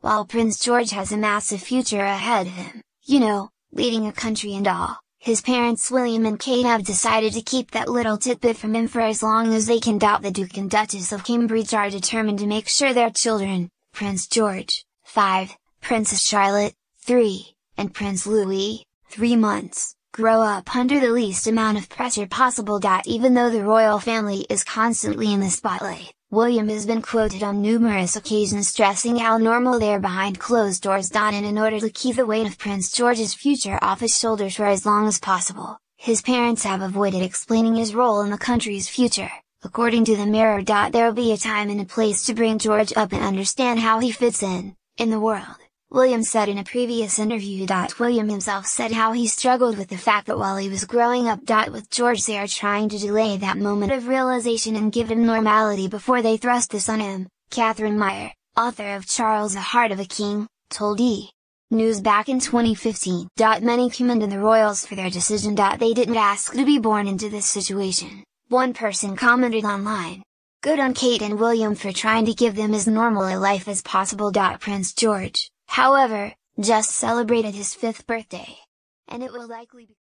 while Prince George has a massive future ahead of him, you know, leading a country and all. His parents William and Kate have decided to keep that little tidbit from him for as long as they can. Doubt the Duke and Duchess of Cambridge are determined to make sure their children, Prince George, 5, Princess Charlotte, 3, and Prince Louis, 3 months, grow up under the least amount of pressure possible. Even though the royal family is constantly in the spotlight, William has been quoted on numerous occasions stressing how normal they are behind closed doors. And in order to keep the weight of Prince George's future off his shoulders for as long as possible, his parents have avoided explaining his role in the country's future. According to the Mirror. There will be a time and a place to bring George up and understand how he fits in, in the world. William said in a previous interview. William himself said how he struggled with the fact that while he was growing up. With George they are trying to delay that moment of realization and give him normality before they thrust this on him, Catherine Mayer, author of Charles the Heart of a King, told E! News back in 2015. Many commended the royals for their decision. They didn't ask to be born into this situation, one person commented online. Good on Kate and William for trying to give them as normal a life as possible. Prince George, however, just celebrated his fifth birthday. And it will likely be